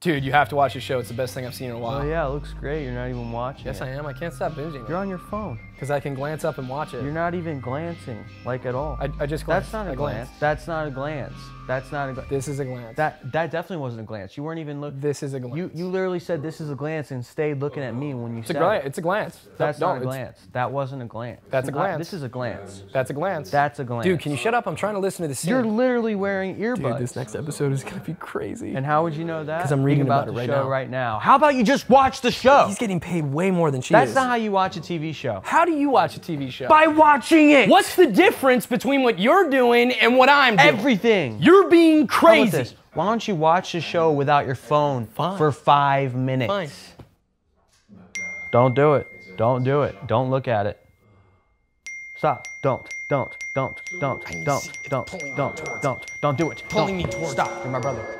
Dude, you have to watch the show. It's the best thing I've seen in a while. Oh yeah, it looks great. You're not even watching Yes, it. I am. I can't stop binging You're it on your phone. because I can glance up and watch it. You're not even glancing, like at all. I, I just glanced. That's not a glance. glanced. That's not a glance. That's not a glance. This is a glance. That that definitely wasn't a glance. You weren't even looking. this is a glance. You you literally said this is a glance and stayed looking at me when you it's said a glance. it. It's a glance. That's No, not a glance. That wasn't a glance. That's a glance. This is a glance. That's a glance. That's a glance. Dude, can you shut up? I'm trying to listen to the scene. You're literally wearing earbuds. Dude, this next episode is gonna be crazy. And how would you know that? 'Cause I'm reading Think about the it right show now. right now. How about you just watch the show? He's getting paid way more than she That's is. not how you watch a TV show. How do you watch a TV show? By watching it. What's the difference between what you're doing and what I'm doing? Everything. You're being How about crazy. this? Why don't you watch the show without your phone Fine. for five minutes? Fine. Don't do it. Don't do it. Don't look at it. Stop. Don't. Don't. Don't. Don't. Don't. see it Don't. Don't. Don't. Don't do it. Pulling me towards Stop. You're my brother.